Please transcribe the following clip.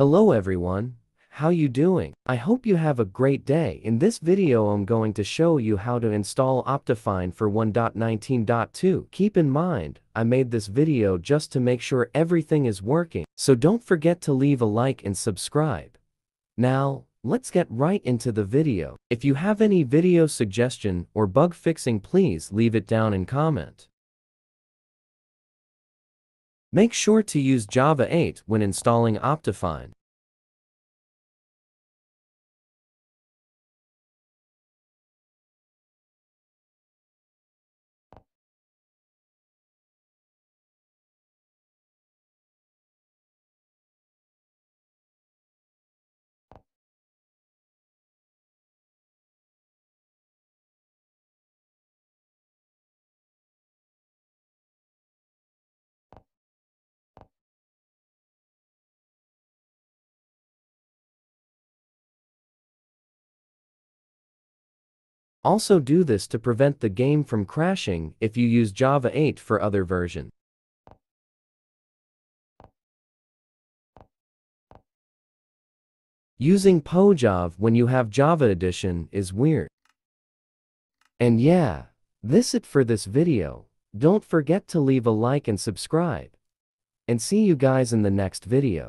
Hello everyone, how you doing? I hope you have a great day. In this video I'm going to show you how to install Optifine for 1.19.2. Keep in mind, I made this video just to make sure everything is working, so don't forget to leave a like and subscribe. Now, let's get right into the video. If you have any video suggestion or bug fixing please leave it down in comment. Make sure to use Java 8 when installing Optifine. Also do this to prevent the game from crashing if you use Java 8 for other version. Using PoJav when you have Java Edition is weird. And yeah, this it for this video. Don't forget to leave a like and subscribe. And see you guys in the next video.